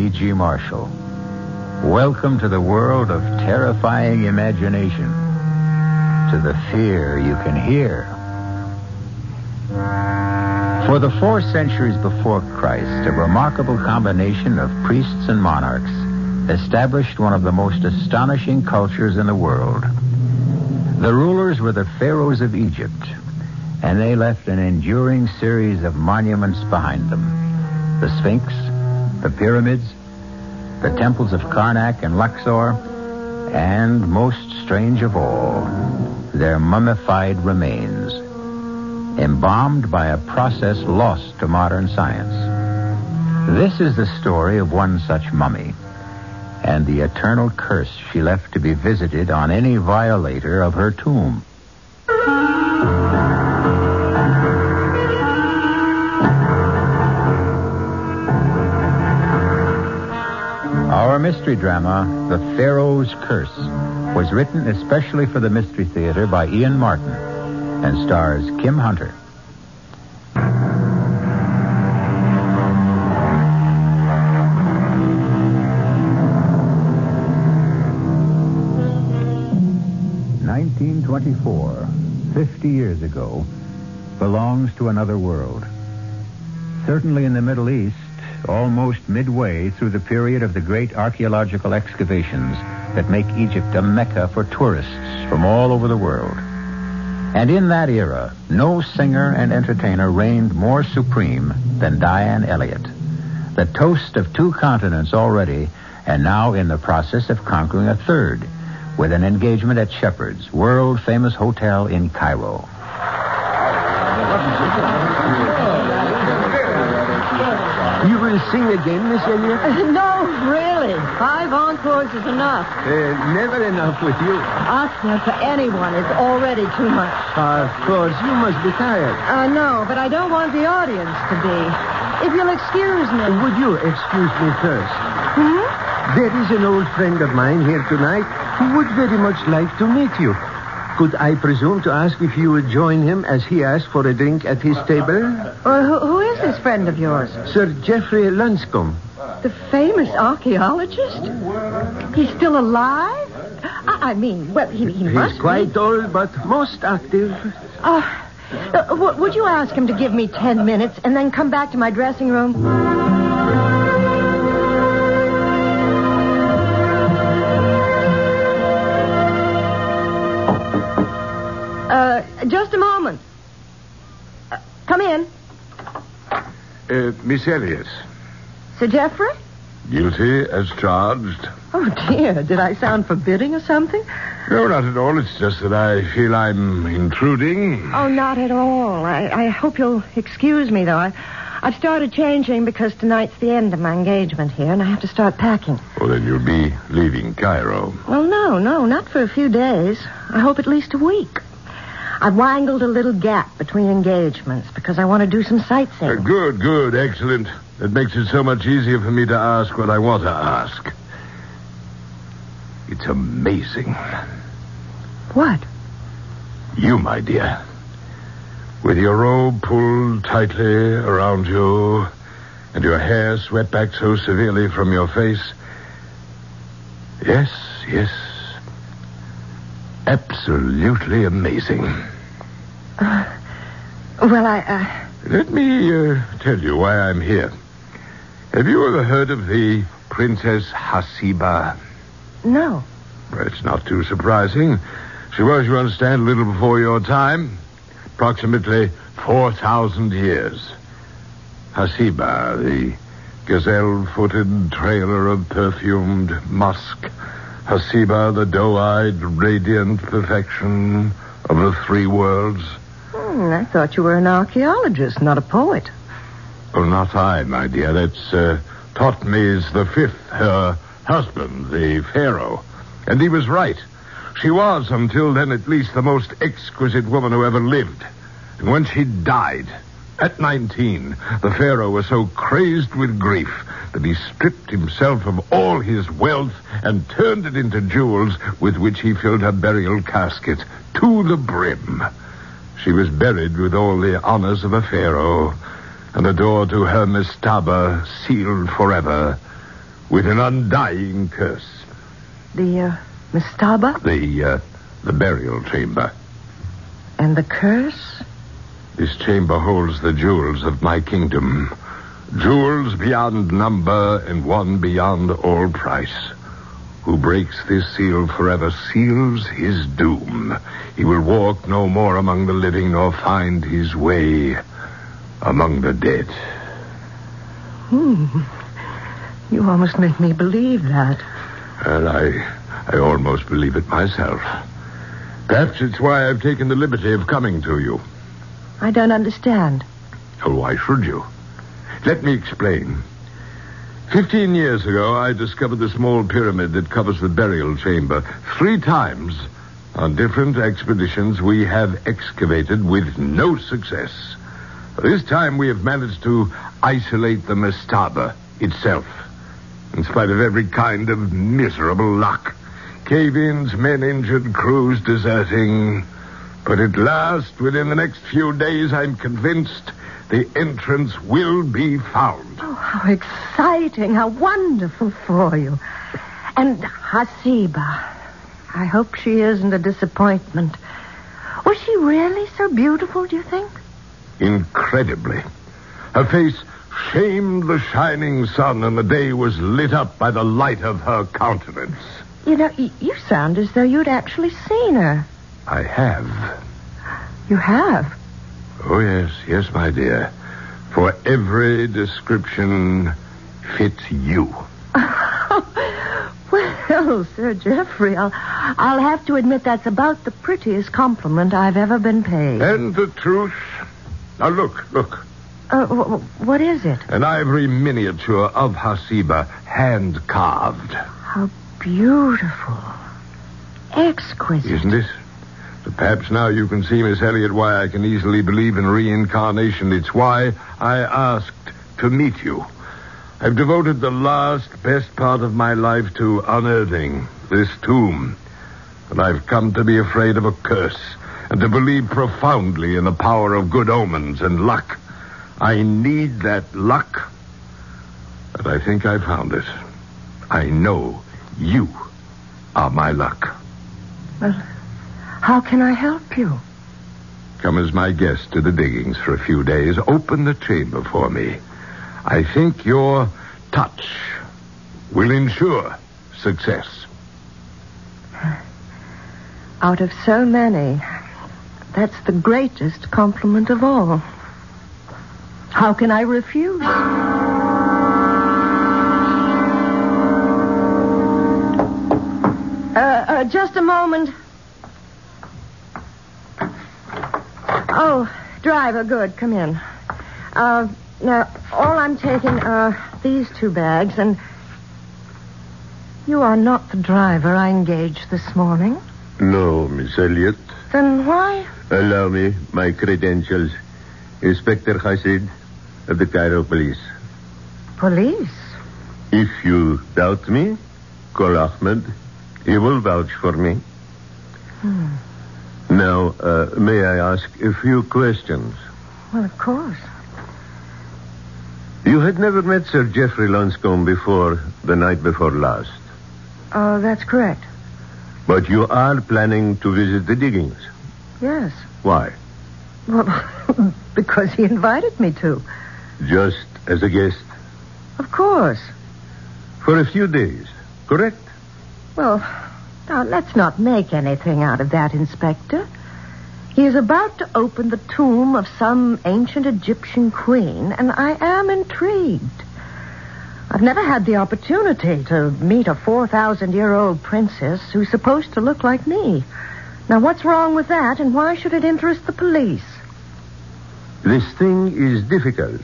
E.G. Marshall. Welcome to the world of terrifying imagination, to the fear you can hear. For the four centuries before Christ, a remarkable combination of priests and monarchs established one of the most astonishing cultures in the world. The rulers were the pharaohs of Egypt, and they left an enduring series of monuments behind them. The Sphinx, the pyramids, the temples of Karnak and Luxor, and most strange of all, their mummified remains, embalmed by a process lost to modern science. This is the story of one such mummy and the eternal curse she left to be visited on any violator of her tomb. Mystery drama, The Pharaoh's Curse, was written especially for the Mystery Theater by Ian Martin and stars Kim Hunter. Nineteen twenty-four, fifty years ago, belongs to another world. Certainly in the Middle East, almost midway through the period of the great archaeological excavations that make Egypt a mecca for tourists from all over the world. And in that era, no singer and entertainer reigned more supreme than Diane Elliott, the toast of two continents already, and now in the process of conquering a third, with an engagement at Shepheard's, world famous hotel in Cairo. You will sing again, Miss Elliot? no, really. Five encores is enough. Uh, never enough with you. Asking for anyone is already too much. Of course, you must be tired. I know, but I don't want the audience to be. If you'll excuse me. Would you excuse me first? Hmm? There is an old friend of mine here tonight who would very much like to meet you. Could I presume to ask if you would join him as he asked for a drink at his table? Well, who, who is this friend of yours? Sir Geoffrey Lunscombe. The famous archaeologist? He's still alive? I, I mean, well, he, he must He's quite be. old, but most active. Uh, uh, w- would you ask him to give me ten minutes and then come back to my dressing room? Uh, just a moment. Uh, come in. Uh, Miss Elliot, Sir Geoffrey? guilty as charged? Oh, dear. Did I sound forbidding or something? No, not at all. It's just that I feel I'm intruding. Oh, not at all. I, I hope you'll excuse me, though. I, I've started changing because tonight's the end of my engagement here, and I have to start packing. Well, then you'll be leaving Cairo. Well, no, no, not for a few days. I hope at least a week. I've wangled a little gap between engagements because I want to do some Uh, sightseeing. good, good, excellent. That makes it so much easier for me to ask what I want to ask. It's amazing. What? You, my dear. With your robe pulled tightly around you and your hair swept back so severely from your face. Yes, yes. Absolutely amazing. Well, I, uh, Let me uh, tell you why I'm here. Have you ever heard of the Princess Hasiba? no. Well, it's not too surprising. She was, you understand, a little before your time. Approximately 4,000 years. Hasiba, the gazelle-footed trailer of perfumed musk. Hasiba, the doe-eyed, radiant perfection of the three worlds. Hmm, I thought you were an archaeologist, not a poet. Oh, not I, my dear. That's uh, Thotmes the Fifth, her husband, the Pharaoh. And he was right. She was, until then at least, the most exquisite woman who ever lived. And when she died, at 19, the Pharaoh was so crazed with grief that he stripped himself of all his wealth and turned it into jewels with which he filled her burial casket to the brim. She was buried with all the honors of a pharaoh, and the door to her mastaba sealed forever with an undying curse. The, uh, mastaba? The, uh, the burial chamber. And the curse? This chamber holds the jewels of my kingdom. Jewels beyond number and one beyond all price. Who breaks this seal forever seals his doom. He will walk no more among the living nor find his way among the dead. Hmm. You almost make me believe that. And I, I almost believe it myself. Perhaps it's why I've taken the liberty of coming to you. I don't understand. Oh, why should you? Let me explain. Fifteen years ago, I discovered the small pyramid that covers the burial chamber. Three times, on different expeditions, we have excavated with no success. This time, we have managed to isolate the mastaba itself, in spite of every kind of miserable luck. Cave-ins, men injured, crews deserting. But at last, within the next few days, I'm convinced the entrance will be found. Oh, how exciting, how wonderful for you. And Hasiba. I hope she isn't a disappointment. Was she really so beautiful, do you think? Incredibly. Her face shamed the shining sun, and the day was lit up by the light of her countenance. You know, you sound as though you'd actually seen her. I have. You have? Oh, yes, yes, my dear. For every description fits you. well, Sir Geoffrey, I'll, I'll have to admit that's about the prettiest compliment I've ever been paid. And the truth. Now, look, look. Uh, wh- wh- what is it? An ivory miniature of Hasiba, hand carved. How beautiful. Exquisite. Isn't it? But perhaps now you can see, Miss Elliot, why I can easily believe in reincarnation. It's why I asked to meet you. I've devoted the last, best part of my life to unearthing this tomb. And I've come to be afraid of a curse and to believe profoundly in the power of good omens and luck. I need that luck. And I think I found it. I know you are my luck. Well, how can I help you? Come as my guest to the diggings for a few days. Open the chamber for me. I think your touch will ensure success. Out of so many, that's the greatest compliment of all. How can I refuse? Uh, uh, just a moment. Oh, driver, good. Come in. Uh, now, all I'm taking are these two bags, and you are not the driver I engaged this morning. No, Miss Elliot. Then why? Allow me my credentials. Inspector Hasid of the Cairo Police. Police. If you doubt me, call Ahmed. He will vouch for me. Now, uh, may I ask a few questions? Well, of course. You had never met Sir Geoffrey Lonscombe before the night before last. Oh, that's correct. But you are planning to visit the diggings. Yes. Why? Well, because he invited me to. Just as a guest? Of course. For a few days, correct? Well, now let's not make anything out of that, Inspector. He is about to open the tomb of some ancient Egyptian queen, and I am intrigued. I've never had the opportunity to meet a 4,000 year old princess who's supposed to look like me. Now, what's wrong with that, and why should it interest the police? This thing is difficult.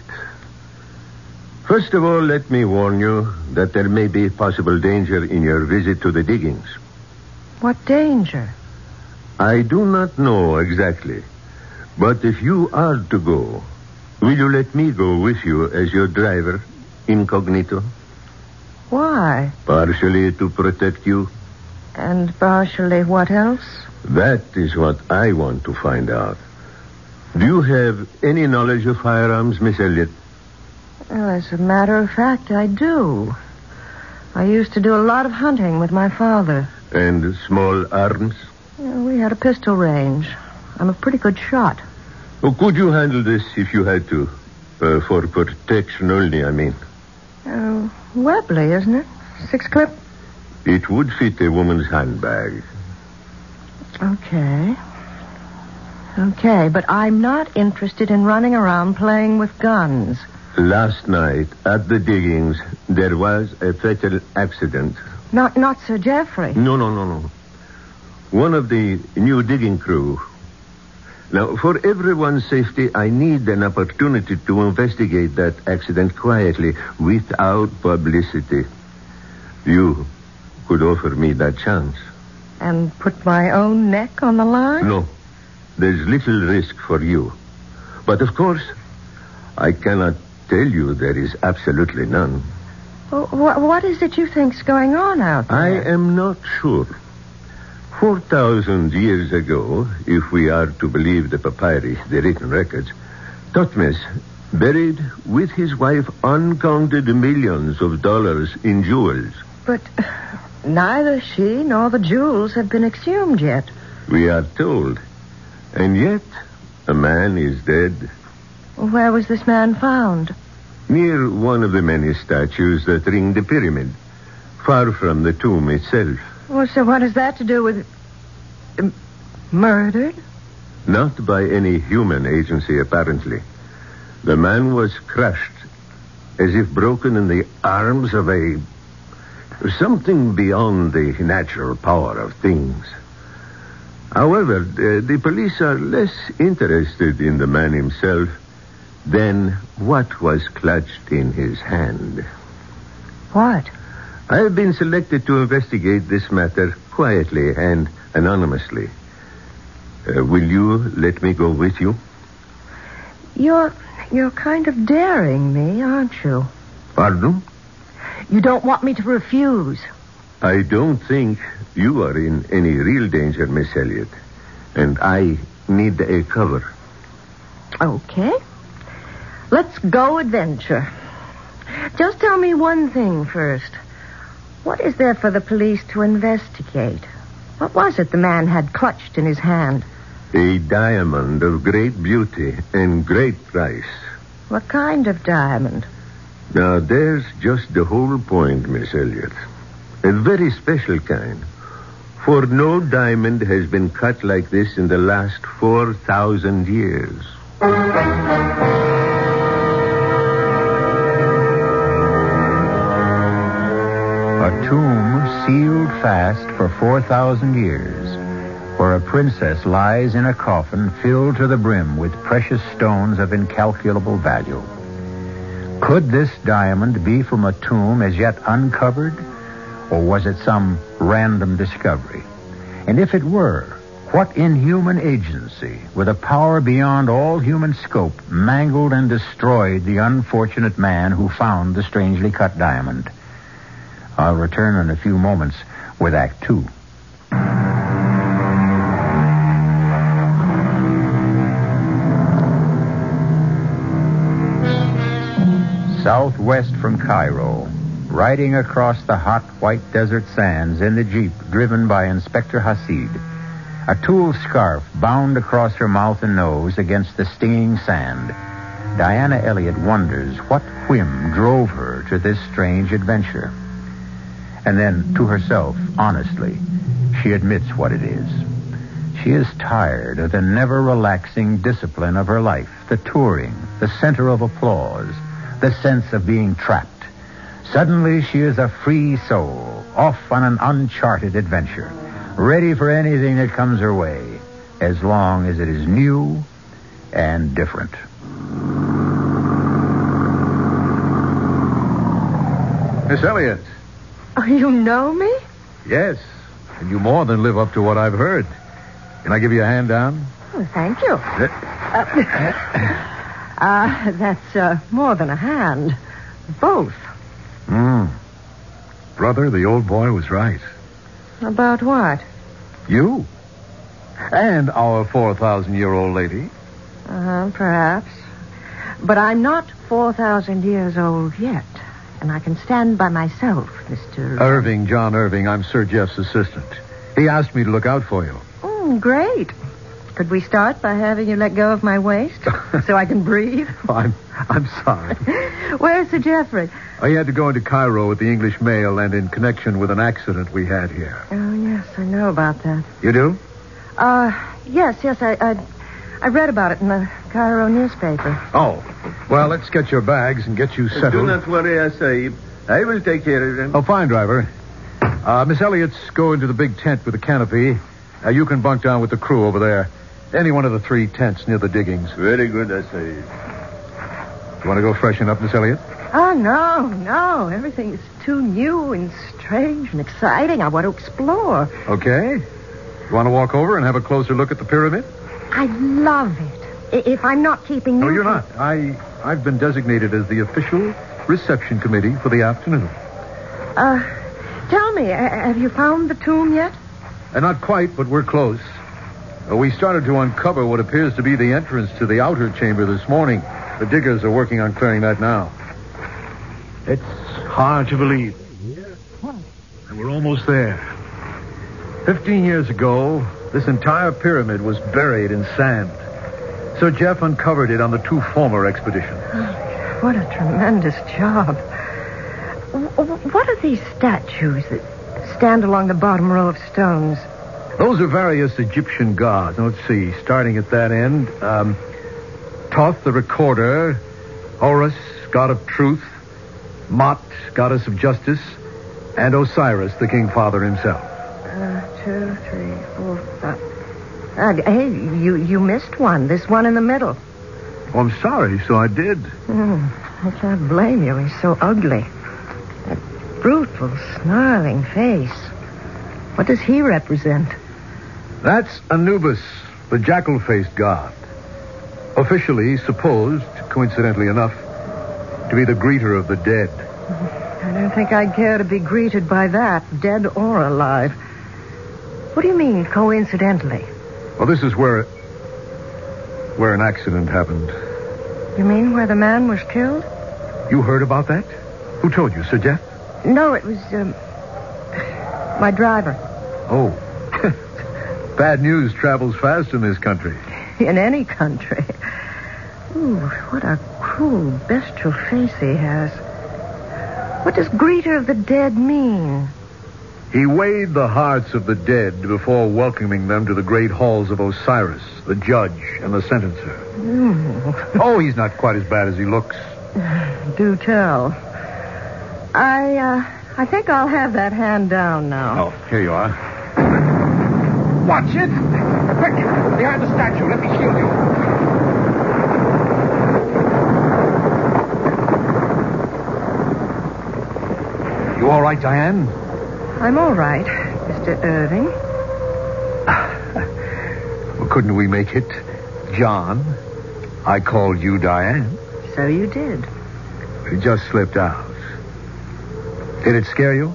First of all, let me warn you that there may be possible danger in your visit to the diggings. What danger? I do not know exactly. But if you are to go, will you let me go with you as your driver, incognito? Why? Partially to protect you. And partially what else? That is what I want to find out. Do you have any knowledge of firearms, Miss Elliot? Well, as a matter of fact, I do. I used to do a lot of hunting with my father. And small arms? Yeah, we had a pistol range. I'm a pretty good shot. Oh, could you handle this if you had to? Uh, for protection only, I mean. Uh, Webley, isn't it? Six clip? It would fit a woman's handbag. Okay. Okay, but I'm not interested in running around playing with guns. Last night at the diggings, there was a fatal accident. Not, not Sir Geoffrey. No, no, no, no. One of the new digging crew. Now, for everyone's safety, I need an opportunity to investigate that accident quietly, without publicity. You could offer me that chance. And put my own neck on the line? No. There's little risk for you. But of course, I cannot tell you there is absolutely none. Wh- what is it you think's going on out there? I am not sure. Four thousand years ago, if we are to believe the papyri, the written records, Thutmose buried with his wife uncounted millions of dollars in jewels. But neither she nor the jewels have been exhumed yet. We are told. And yet, a man is dead. Where was this man found? Near one of the many statues that ring the pyramid, far from the tomb itself. Well, so what has that to do with. Um, murdered? Not by any human agency, apparently. The man was crushed, as if broken in the arms of a. something beyond the natural power of things. However, the, the police are less interested in the man himself than what was clutched in his hand. What? I have been selected to investigate this matter quietly and anonymously. Uh, will you let me go with you? You're. you're kind of daring me, aren't you? Pardon? You don't want me to refuse. I don't think you are in any real danger, Miss Elliot. And I need a cover. Okay. Let's go adventure. Just tell me one thing first. What is there for the police to investigate? What was it the man had clutched in his hand? A diamond of great beauty and great price. What kind of diamond? Now, there's just the whole point, Miss Elliot. A very special kind. For no diamond has been cut like this in the last 4,000 years. A tomb sealed fast for 4,000 years, where a princess lies in a coffin filled to the brim with precious stones of incalculable value. Could this diamond be from a tomb as yet uncovered, or was it some random discovery? And if it were, what inhuman agency, with a power beyond all human scope, mangled and destroyed the unfortunate man who found the strangely cut diamond? I'll return in a few moments with Act Two. Southwest from Cairo, riding across the hot white desert sands in the jeep driven by Inspector Hasid, a tulle scarf bound across her mouth and nose against the stinging sand. Diane Elliott wonders what whim drove her to this strange adventure. And then, to herself, honestly, she admits what it is. She is tired of the never relaxing discipline of her life, the touring, the center of applause, the sense of being trapped. Suddenly, she is a free soul, off on an uncharted adventure, ready for anything that comes her way, as long as it is new and different. Miss Elliot. Oh, you know me? Yes. And you more than live up to what I've heard. Can I give you a hand down? Oh, thank you. Uh, that's uh, more than a hand. Both. Hmm. Brother, the old boy was right. About what? You. And our 4,000 year old lady. Uh, Uh, perhaps. But I'm not 4,000 years old yet. And I can stand by myself, Mr. Irving, John Irving. I'm Sir Jeff's assistant. He asked me to look out for you. Oh, great. Could we start by having you let go of my waist so I can breathe? I'm, I'm sorry. Where's Sir Geoffrey? I had to go into Cairo with the English mail and in connection with an accident we had here. Oh, yes, I know about that. You do? Uh, yes, yes, I, I, I read about it in the Cairo newspaper. Oh. Well, let's get your bags and get you settled. Do not worry, sahib. I will take care of them. Oh, fine, driver. Uh, Miss Elliott's go into the big tent with the canopy. Uh, you can bunk down with the crew over there. Any one of the three tents near the diggings. Very good, sahib. You want to go freshen up, Miss Elliott? Oh, no, no. Everything is too new and strange and exciting. I want to explore. Okay. You want to walk over and have a closer look at the pyramid? I love it. If I'm not keeping you. No, you're not. I I've been designated as the official reception committee for the afternoon. Uh, tell me, uh, have you found the tomb yet? Uh, not quite, but we're close. Uh, we started to uncover what appears to be the entrance to the outer chamber this morning. The diggers are working on clearing that now. It's hard to believe. And we're almost there. Fifteen years ago, this entire pyramid was buried in sand. Sir Jeff uncovered it on the two former expeditions. What a tremendous job. What are these statues that stand along the bottom row of stones? Those are various Egyptian gods. Now, let's see. Starting at that end, um, Thoth, the recorder, Horus, god of truth, Maat, goddess of justice, and Osiris, the king father himself. Uh, two, three, four, five. Uh, hey, you, you missed one. This one in the middle. Oh, I'm sorry, so I did. Hmm, I can't blame you. He's so ugly. That brutal, snarling face. What does he represent? That's Anubis, the jackal-faced god. Officially supposed, coincidentally enough, to be the greeter of the dead. I don't think I'd care to be greeted by that, dead or alive. What do you mean, coincidentally? Well, this is where where an accident happened. You mean where the man was killed? You heard about that? Who told you, Sir Jeff? No, it was, um, my driver. Oh. Bad news travels fast in this country. In any country. Ooh, what a cruel, bestial face he has. What does greeter of the dead mean? He weighed the hearts of the dead before welcoming them to the great halls of Osiris, the judge and the sentencer. Hmm, Oh, he's not quite as bad as he looks. do tell. I, uh, I think I'll have that hand down now. Oh, here you are. Watch it! Quick! Behind the statue. Let me shield you. You all right, Diane? I'm all right, Mr. Irving. Well, couldn't we make it John? I called you Diane. So you did. It just slipped out. Did it scare you?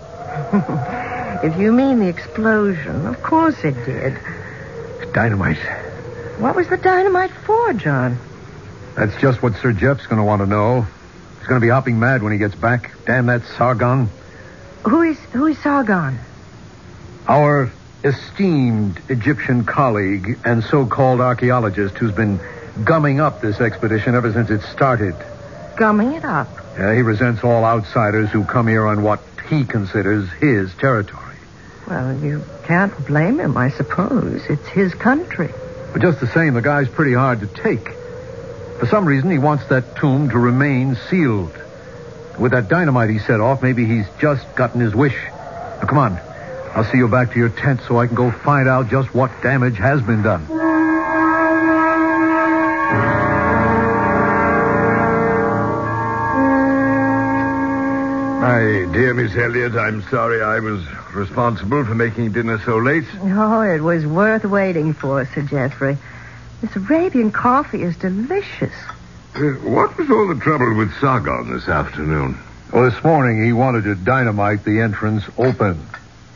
If you mean the explosion, of course it did. Dynamite. What was the dynamite for, John? That's just what Sir Jeff's going to want to know. He's going to be hopping mad when he gets back. Damn that Sargon. Who is who is Sargon? Our esteemed Egyptian colleague and so-called archaeologist who's been gumming up this expedition ever since it started. Gumming it up. Yeah, he resents all outsiders who come here on what he considers his territory. Well, you can't blame him, I suppose. It's his country. But just the same, the guy's pretty hard to take. For some reason, he wants that tomb to remain sealed. With that dynamite he set off, maybe he's just gotten his wish. Now, come on. I'll see you back to your tent so I can go find out just what damage has been done. My dear Miss Elliot, I'm sorry I was responsible for making dinner so late. Oh, it was worth waiting for, Sir Geoffrey. This Arabian coffee is delicious. Uh, what was all the trouble with Sargon this afternoon? Well, this morning he wanted to dynamite the entrance open.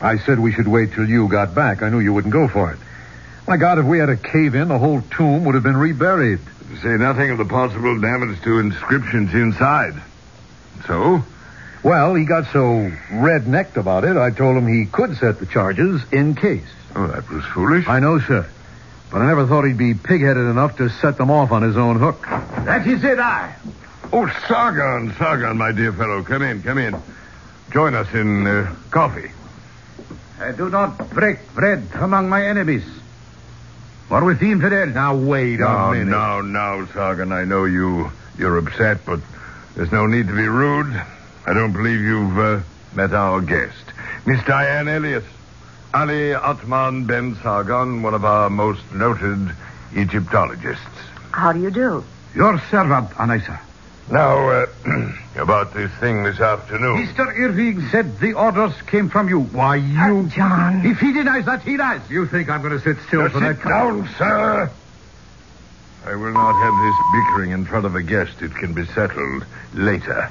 I said we should wait till you got back. I knew you wouldn't go for it. My God, if we had a cave in, the whole tomb would have been reburied. To say nothing of the possible damage to inscriptions inside. So? Well, he got so red-necked about it, I told him he could set the charges in case. Oh, that was foolish. I know, sir. But I never thought he'd be pig-headed enough to set them off on his own hook. That is it, I. Oh, Sargon, Sargon, my dear fellow. Come in, come in. Join us in uh, coffee. I do not break bread among my enemies. Or with the infidel. Now, wait a No, minute. no, no, Sargon. I know you, you're upset, but there's no need to be rude. I don't believe you've uh, met our guest, Miss Diane Elliot. Ali Atman Ben Sargon, one of our most noted Egyptologists. How do you do? Your servant, Anisa. Now, uh, about this thing this afternoon. Mr. Irving said the orders came from you. Why, you... John. If he denies that, he lies. You think I'm going to sit still Now for sit that... down, sir. I will not have this bickering in front of a guest. It can be settled later.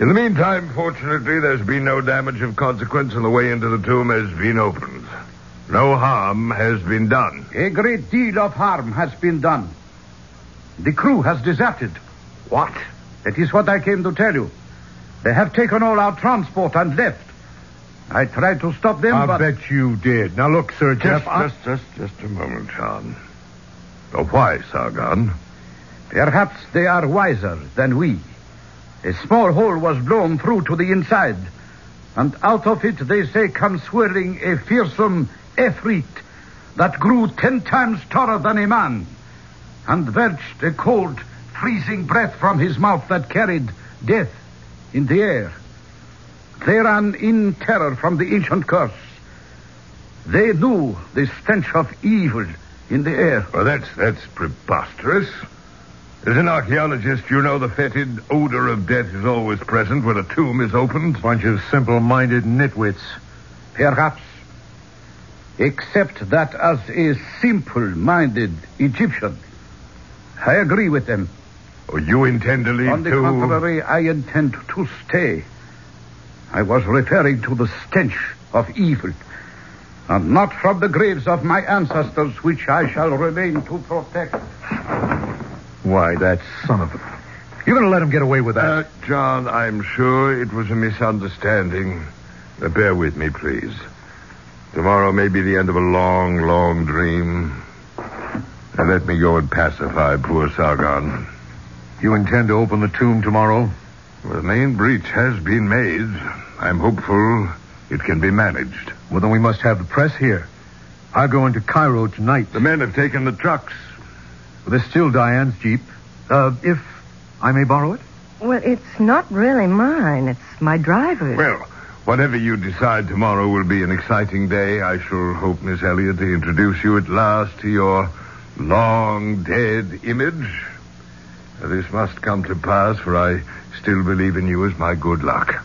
In the meantime, fortunately, there's been no damage of consequence, and the way into the tomb has been opened. No harm has been done. A great deal of harm has been done. The crew has deserted. What? That is what I came to tell you. They have taken all our transport and left. I tried to stop them, I but bet you did. Now, look, Sir Just, Jeff, I- just, just, just a moment, John. Oh, why, Sargon? perhaps they are wiser than we. A small hole was blown through to the inside, and out of it, they say, comes swirling a fearsome efreet that grew ten times taller than a man, and belched a cold, freezing breath from his mouth that carried death in the air. They ran in terror from the ancient curse. They knew the stench of evil in the air. Well, that's that's preposterous. As an archaeologist, you know the fetid odor of death is always present when a tomb is opened. bunch of simple-minded nitwits. Perhaps. Except that as a simple-minded Egyptian, I agree with them. Oh, you intend to leave On the too? contrary, I intend to stay. I was referring to the stench of evil, and not from the graves of my ancestors, which I shall remain to protect. Why, that son of a... You're going to let him get away with that? Uh, John, I'm sure it was a misunderstanding. Uh, bear with me, please. Tomorrow may be the end of a long, long dream. Now let me go and pacify poor Sargon. you intend to open the tomb tomorrow? Well, the main breach has been made. I'm hopeful it can be managed. Well, then we must have the press here. I'll go into Cairo tonight. The men have taken the trucks. There's still Diane's Jeep. Uh, if I may borrow it? Well, it's not really mine. It's my driver's. Well, whatever you decide tomorrow will be an exciting day. I shall hope, Miss Elliot, to introduce you at last to your long dead image. Uh, This must come to pass, for I still believe in you as my good luck.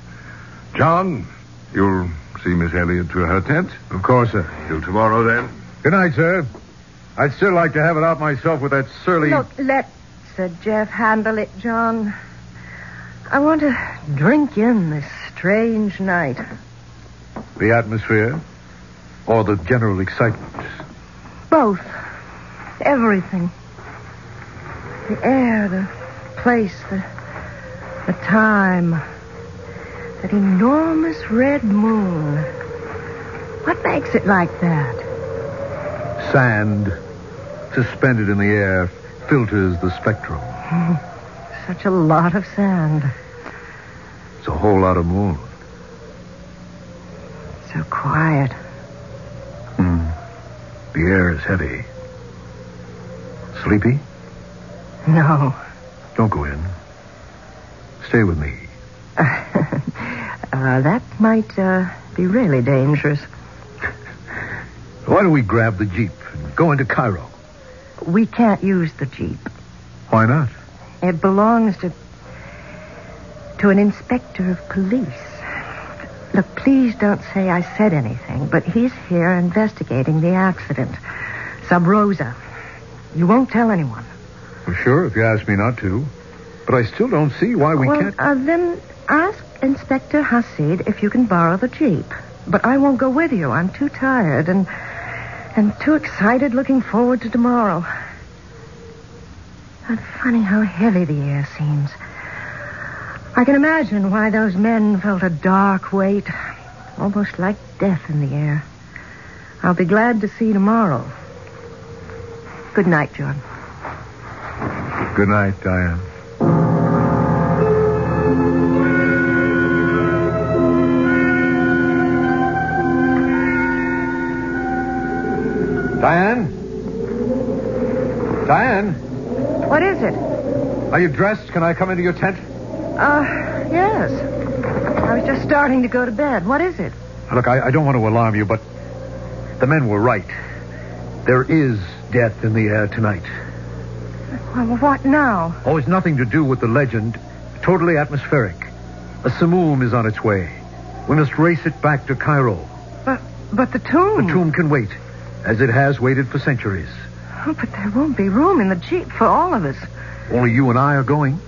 John, you'll see Miss Elliot to her tent. Of course, sir. Till tomorrow, then. Good night, sir. I'd still like to have it out myself with that surly... Look, let Sir Jeff handle it, John. I want to drink in this strange night. The atmosphere? Or the general excitement? Both. Everything. The air, the place, the, the time. That enormous red moon. What makes it like that? Sand, suspended in the air, filters the spectrum. Such a lot of sand. It's a whole lot of moon. So quiet. Hmm. The air is heavy. Sleepy? No. Don't go in. Stay with me. uh, that might uh, be really dangerous. Why don't we grab the Jeep and go into Cairo? We can't use the Jeep. Why not? It belongs to to an inspector of police. Look, please don't say I said anything, but he's here investigating the accident. Sub Rosa. You won't tell anyone. Well, sure, if you ask me not to. But I still don't see why we well, can't. uh, then ask Inspector Hasid if you can borrow the Jeep. But I won't go with you. I'm too tired and and too excited looking forward to tomorrow. It's funny how heavy the air seems. I can imagine why those men felt a dark weight, almost like death in the air. I'll be glad to see tomorrow. Good night, John. Good night, Diane. Diane? Diane? What is it? Are you dressed? Can I come into your tent? Uh, yes. I was just starting to go to bed. What is it? Look, I, I don't want to alarm you, but the men were right. There is death in the air tonight. Well, what now? Oh, it's nothing to do with the legend. Totally atmospheric. A simoom is on its way. We must race it back to Cairo. But, but the tomb. The tomb can wait, as it has waited for centuries. Oh, but there won't be room in the jeep for all of us. Only you and I are going.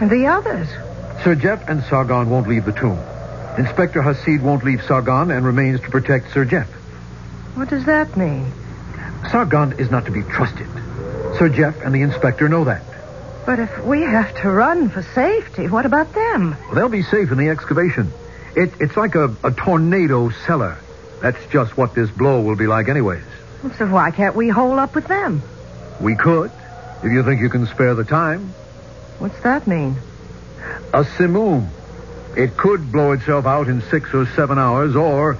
And the others. Sir Jeff and Sargon won't leave the tomb. Inspector Hasid won't leave Sargon and remains to protect Sir Jeff. What does that mean? Sargon is not to be trusted. Sir Jeff and the inspector know that. But if we have to run for safety, what about them? Well, they'll be safe in the excavation. It, it's like a, a tornado cellar. That's just what this blow will be like, anyways. So why can't we hole up with them? We could, if you think you can spare the time. What's that mean? A simoom. It could blow itself out in six or seven hours or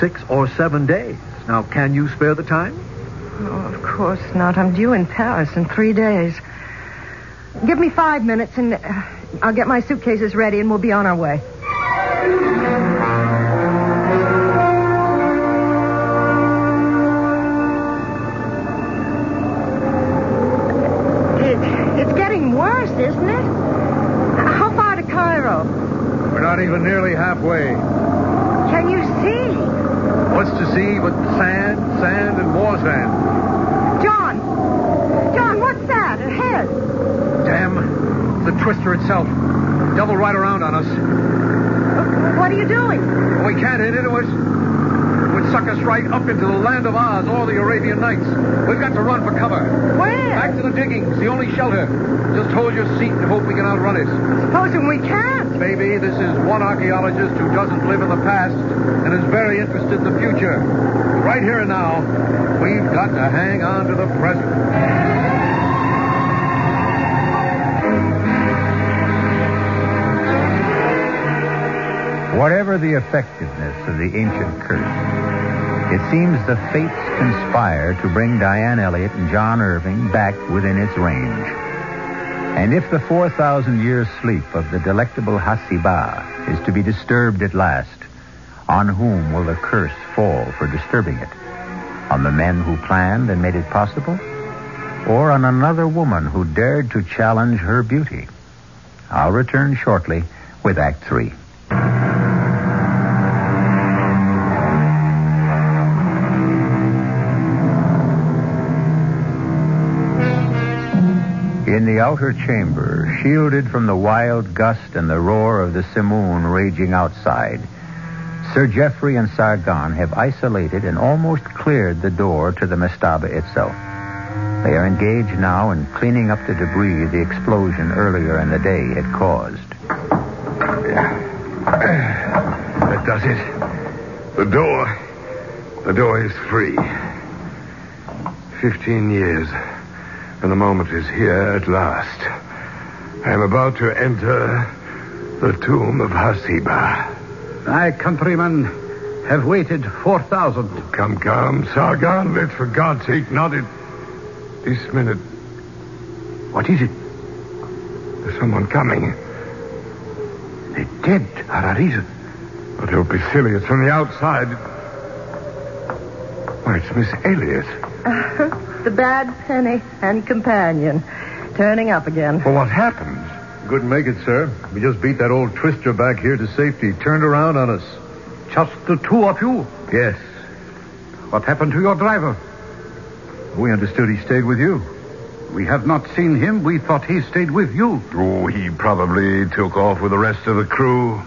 six or seven days. Now, can you spare the time? Oh, of course not. I'm due in Paris in three days. Give me five minutes and uh, I'll get my suitcases ready and we'll be on our way. Halfway. Can you see? What's to see but sand, sand, and more sand? John! John, what's that? Ahead. Damn. The twister itself. Double right around on us. What are you doing? We can't hit it. It would suck us right up into the land of Oz or the Arabian Nights. We've got to run for cover. Where? Back to the diggings, the only shelter. Just hold your seat and hope we can outrun it. Baby, this is one archaeologist who doesn't live in the past and is very interested in the future. Right here and now, we've got to hang on to the present. Whatever the effectiveness of the ancient curse, it seems the fates conspire to bring Diane Elliott and John Irving back within its range. And if the 4,000 year sleep of the delectable Hasiba is to be disturbed at last, on whom will the curse fall for disturbing it? On the men who planned and made it possible? Or on another woman who dared to challenge her beauty? I'll return shortly with Act Three. The outer chamber, shielded from the wild gust and the roar of the simoon raging outside, Sir Geoffrey and Sargon have isolated and almost cleared the door to the mastaba itself. They are engaged now in cleaning up the debris the explosion earlier in the day had caused. That does it. The door. The door is free. Fifteen years. And the moment is here at last. I am about to enter the tomb of Hasiba. My countrymen have waited 4,000. Come, come, Sargon, let's for God's sake not it. this minute. What is it? There's someone coming. The dead are arisen. But it'll be silly. It's from the outside. Why, it's Miss Elliot. the bad penny and companion. Turning up again. Well, what happened? Couldn't make it, sir. We just beat that old twister back here to safety. Turned around on us. Just the two of you. Yes. What happened to your driver? We understood he stayed with you. We have not seen him. We thought he stayed with you. Oh, he probably took off with the rest of the crew.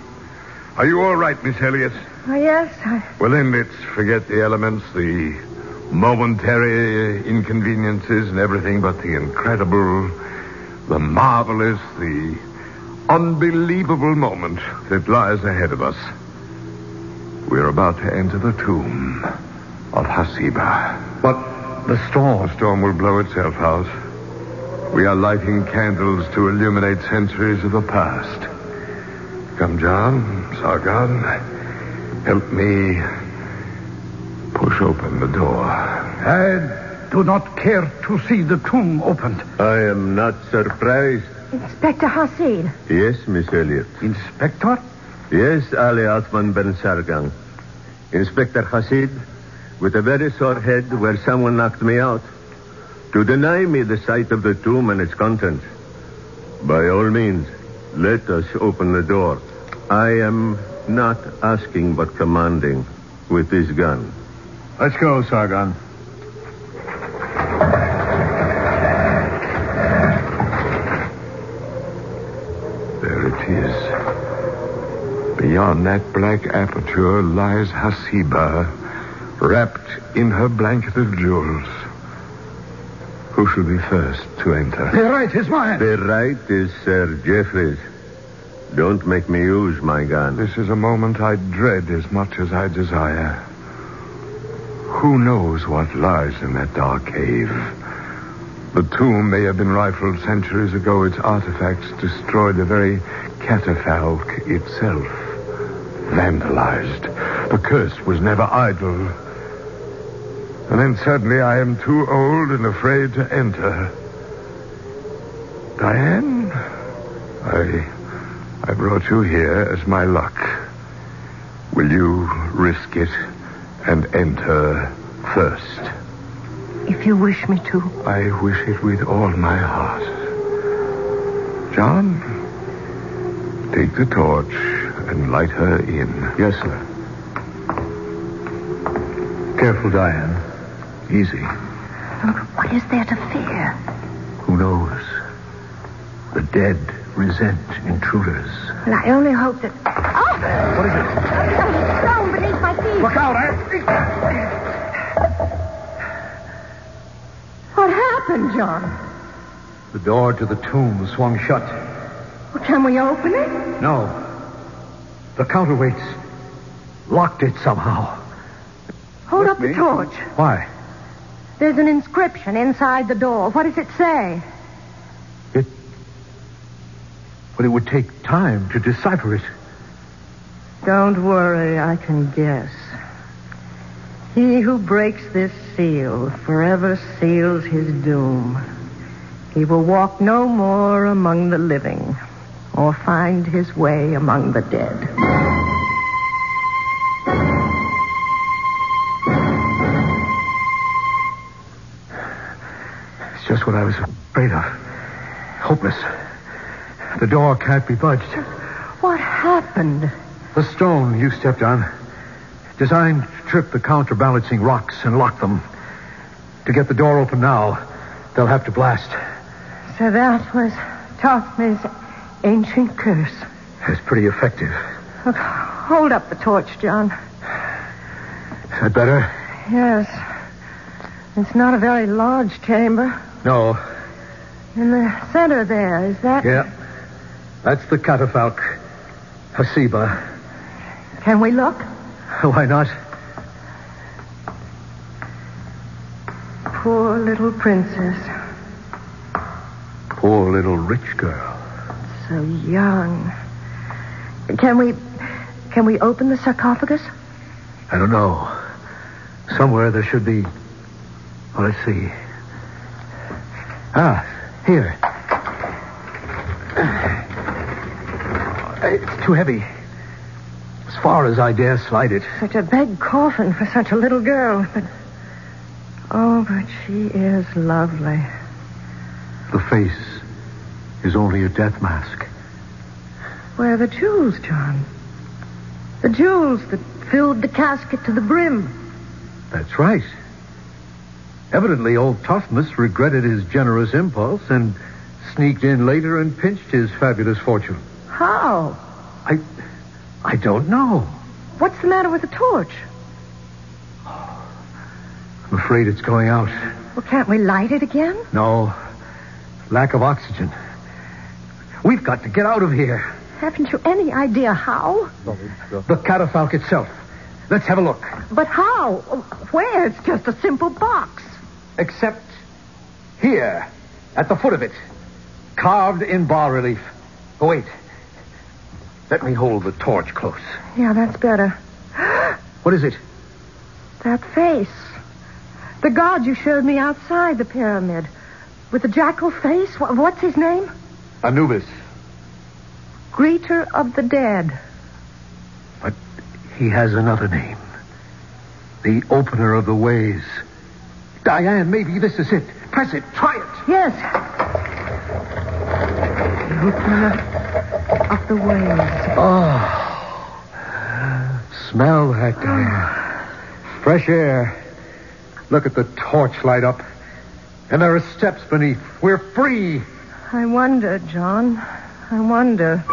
Are you all right, Miss Elliot? Oh, yes, I... Well, then let's forget the elements, the momentary inconveniences and everything but the incredible, the marvelous, the unbelievable moment that lies ahead of us. We're about to enter the tomb of Hasiba. But the storm. The storm will blow itself out. We are lighting candles to illuminate centuries of the past. Come, John, Sargon. Help me push open the door. I do not care to see the tomb opened. I am not surprised. Inspector Hasid. Yes, Miss Elliot. Inspector? Yes, Ali Atman Ben Sargon. Inspector Hasid, with a very sore head where someone knocked me out. To deny me the sight of the tomb and its contents. By all means, let us open the door. I am not asking but commanding with this gun. Let's go, Sargon. There it is. Beyond that black aperture lies Hasiba, wrapped in her blanket of jewels. Who shall be first to enter? The right is mine. The right is Sir Geoffrey's. Don't make me use my gun. This is a moment I dread as much as I desire. Who knows what lies in that dark cave? The tomb may have been rifled centuries ago. Its artifacts destroyed the very catafalque itself. Vandalized. The curse was never idle. And then suddenly I am too old and afraid to enter. Diane? I. I brought you here as my luck. Will you risk it and enter first? If you wish me to. I wish it with all my heart. John, take the torch and light her in. Yes, sir. Careful, Diane. Easy. What is there to fear? Who knows? The dead resent intruders. Well, I only hope that. Oh! What is it? Something thrown beneath my feet. Look out, eh? What happened, John? The door to the tomb swung shut. Well, can we open it? No. The counterweights locked it somehow. Hold With up me? the torch. Why? There's an inscription inside the door. What does it say? It. But it would take time to decipher it. Don't worry, I can guess. He who breaks this seal forever seals his doom. He will walk no more among the living or find his way among the dead. It's just what I was afraid of. Hopeless. The door can't be budged. What happened? The stone you stepped on, designed to trip the counterbalancing rocks and lock them. To get the door open now, they'll have to blast. So that was Tothman's ancient curse. It's pretty effective. Look, hold up the torch, John. Is that better? Yes. It's not a very large chamber. No. In the center there, is that? Yeah. That's the catafalque. Hasiba. Can we look? Why not? Poor little princess. Poor little rich girl. So young. Can we can we open the sarcophagus? I don't know. Somewhere there should be. Well, let's see. Ah, here. It's too heavy. Far as I dare slide it. Such a big coffin for such a little girl. But oh, but she is lovely. The face is only a death mask. Where are the jewels, John? The jewels that filled the casket to the brim. That's right. Evidently, old Tothmas regretted his generous impulse and sneaked in later and pinched his fabulous fortune. How? I. I don't know. What's the matter with the torch? I'm afraid it's going out. Well, can't we light it again? No. Lack of oxygen. We've got to get out of here. Haven't you any idea how? The catafalque itself. Let's have a look. But how? Where? It's just a simple box. Except here, at the foot of it, carved in bas relief. Oh, wait. Let me hold the torch close. Yeah, that's better. What is it? That face. The god you showed me outside the pyramid. With the jackal face. What's his name? Anubis. Greeter of the dead. But he has another name. The opener of the ways. Diane, maybe this is it. Press it. Try it. Yes. The opener of the ways. Oh. Smell that, Diane. Fresh air. Look at the torch light up. And there are steps beneath. We're free. I wonder, John. I wonder.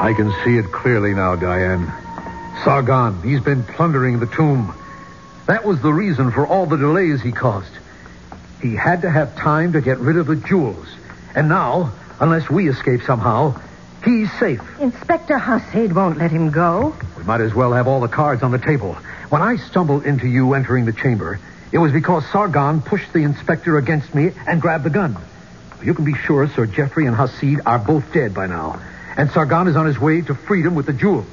I can see it clearly now, Diane. Sargon, he's been plundering the tomb. That was the reason for all the delays he caused. He had to have time to get rid of the jewels. And now, unless we escape somehow, he's safe. Inspector Hasid won't let him go. We might as well have all the cards on the table. When I stumbled into you entering the chamber, it was because Sargon pushed the inspector against me and grabbed the gun. You can be sure Sir Geoffrey and Hasid are both dead by now. And Sargon is on his way to freedom with the jewels.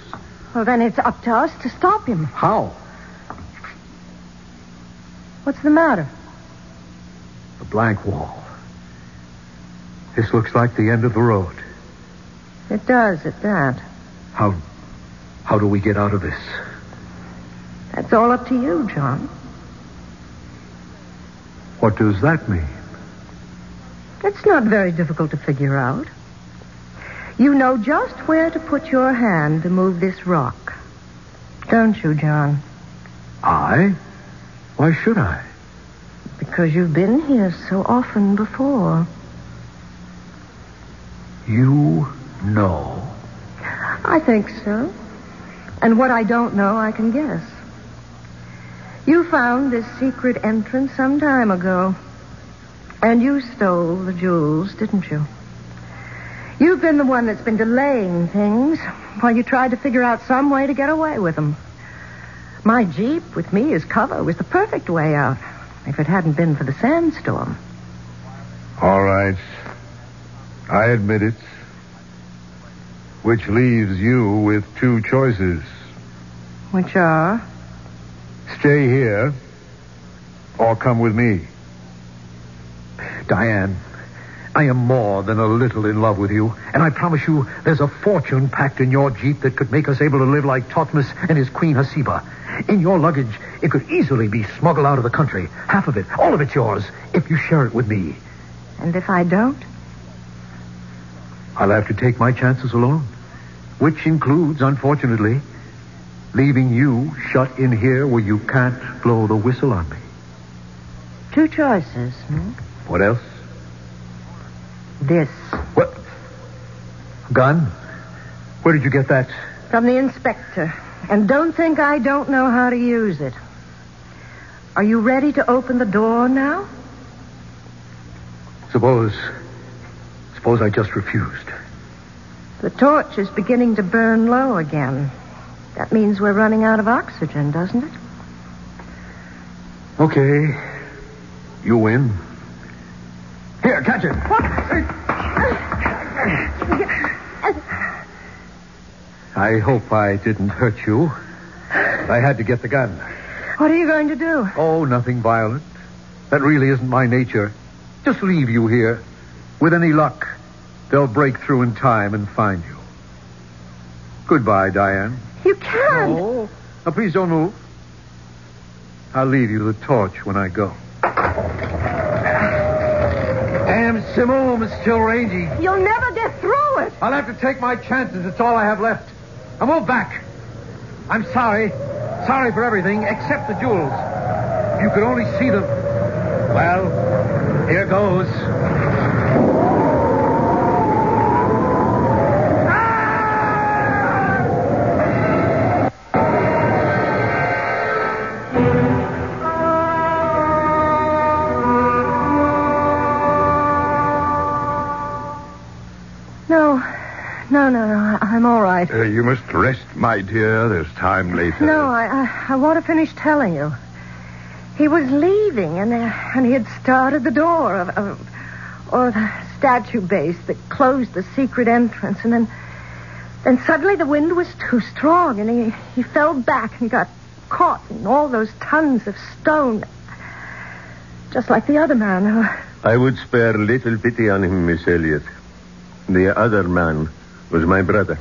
Well, then it's up to us to stop him. How? What's the matter? Blank wall. This looks like the end of the road. It does, at that. How how do we get out of this? That's all up to you, John. What does that mean? It's not very difficult to figure out. You know just where to put your hand to move this rock. Don't you, John? I? Why should I? Because you've been here so often before. You know. I think so. And what I don't know, I can guess. You found this secret entrance some time ago. And you stole the jewels, didn't you? You've been the one that's been delaying things while you tried to figure out some way to get away with them. My Jeep with me as cover was the perfect way out if it hadn't been for the sandstorm. All right. I admit it. Which leaves you with two choices. Which are? Stay here or come with me. Diane, I am more than a little in love with you, and I promise you there's a fortune packed in your Jeep that could make us able to live like Totmus and his queen Hasiba. In your luggage, it could easily be smuggled out of the country. Half of it, all of it's yours, if you share it with me. And if I don't? I'll have to take my chances alone, which includes, unfortunately, leaving you shut in here where you can't blow the whistle on me. Two choices, hmm? What else? This. What? Gun? Where did you get that? From the inspector. And don't think I don't know how to use it. Are you ready to open the door now? Suppose. Suppose I just refused. The torch is beginning to burn low again. That means we're running out of oxygen, doesn't it? Okay. You win. Here, catch it. I hope I didn't hurt you. I had to get the gun. What are you going to do? Oh, nothing violent. That really isn't my nature. Just leave you here. With any luck, they'll break through in time and find you. Goodbye, Diane. You can't. Oh, now please don't move. I'll leave you the torch when I go. Damn Simone is still rangy. You'll never get through it. I'll have to take my chances. It's all I have left. Now move back. I'm sorry. Sorry for everything except the jewels. You could only see them. Well, here goes. Uh, you must rest, my dear. There's time later. No, I, I, I want to finish telling you. He was leaving, and, uh, and he had started the door of, of or the statue base that closed the secret entrance, and then then suddenly the wind was too strong, and he, he fell back and got caught in all those tons of stone. Just like the other man who. I would spare little pity on him, Miss Elliot. The other man was my brother.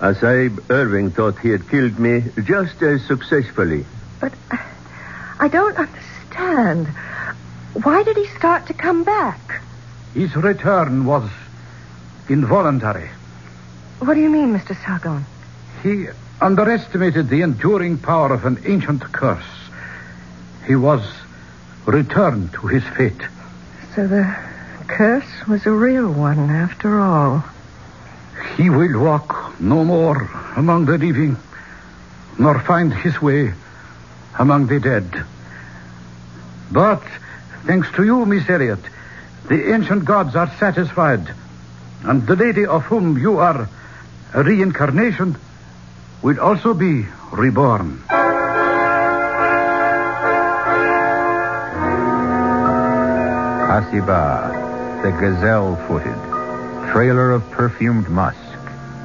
Asaib Irving thought he had killed me just as successfully. But I, I don't understand. Why did he start to come back? His return was involuntary. What do you mean, Mr. Sargon? He underestimated the enduring power of an ancient curse. He was returned to his fate. So the curse was a real one after all. He will walk no more among the living, nor find his way among the dead. But, thanks to you, Miss Elliot, the ancient gods are satisfied, and the lady of whom you are a reincarnation will also be reborn. Hasiba, the gazelle-footed, trailer of perfumed musk.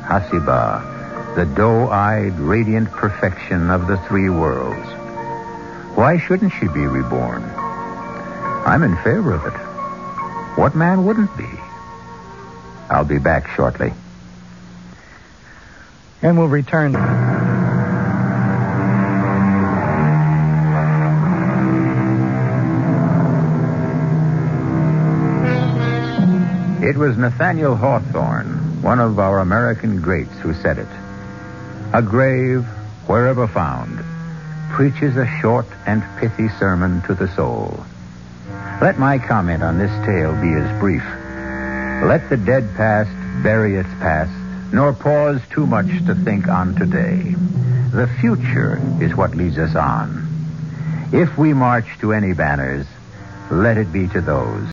Hasiba, the doe-eyed, radiant perfection of the three worlds. Why shouldn't she be reborn? I'm in favor of it. What man wouldn't be? I'll be back shortly. And we'll return. Was Nathaniel Hawthorne, one of our American greats, who said it. A grave, wherever found, preaches a short and pithy sermon to the soul. Let my comment on this tale be as brief. Let the dead past bury its past, nor pause too much to think on today. The future is what leads us on. If we march to any banners, let it be to those